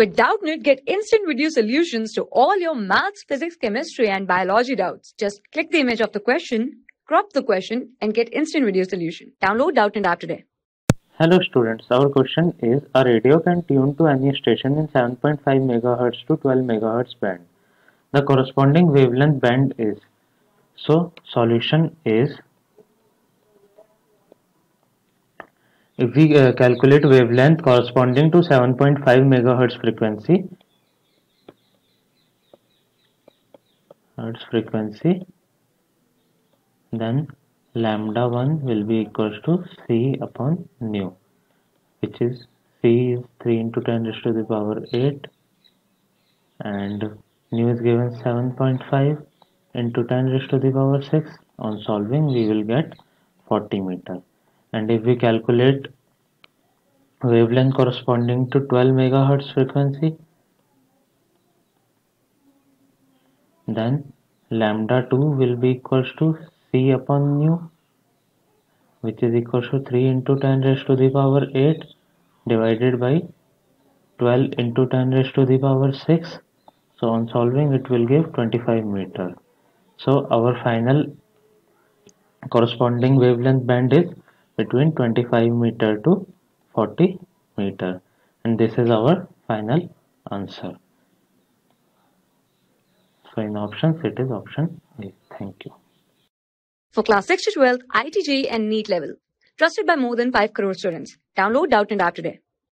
With Doubtnut, get instant video solutions to all your maths, physics, chemistry, and biology doubts. Just click the image of the question, crop the question, and get instant video solution. Download Doubtnut app today. Hello students, our question is a radio can tune to any station in 7.5 MHz to 12 MHz band. The corresponding wavelength band is. So solution is if we uh, calculate wavelength corresponding to 7.5 MHz frequency hertz frequency then lambda 1 will be equals to c upon nu which is c is 3 into 10 raised to the power 8 and nu is given 7.5 into 10 raised to the power 6 on solving we will get 40 meter and if we calculate wavelength corresponding to 12 megahertz frequency then lambda 2 will be equals to c upon nu which is equal to 3 into 10 raised to the power 8 divided by 12 into 10 raised to the power 6 so on solving it will give 25 meter. So our final corresponding wavelength band is between 25 meter to 40 meter and this is our final answer so in options it is option A thank you For class 6 to 12, IIT JEE and NEET level. Trusted by more than 5 crore students. Download Doubtnut app today.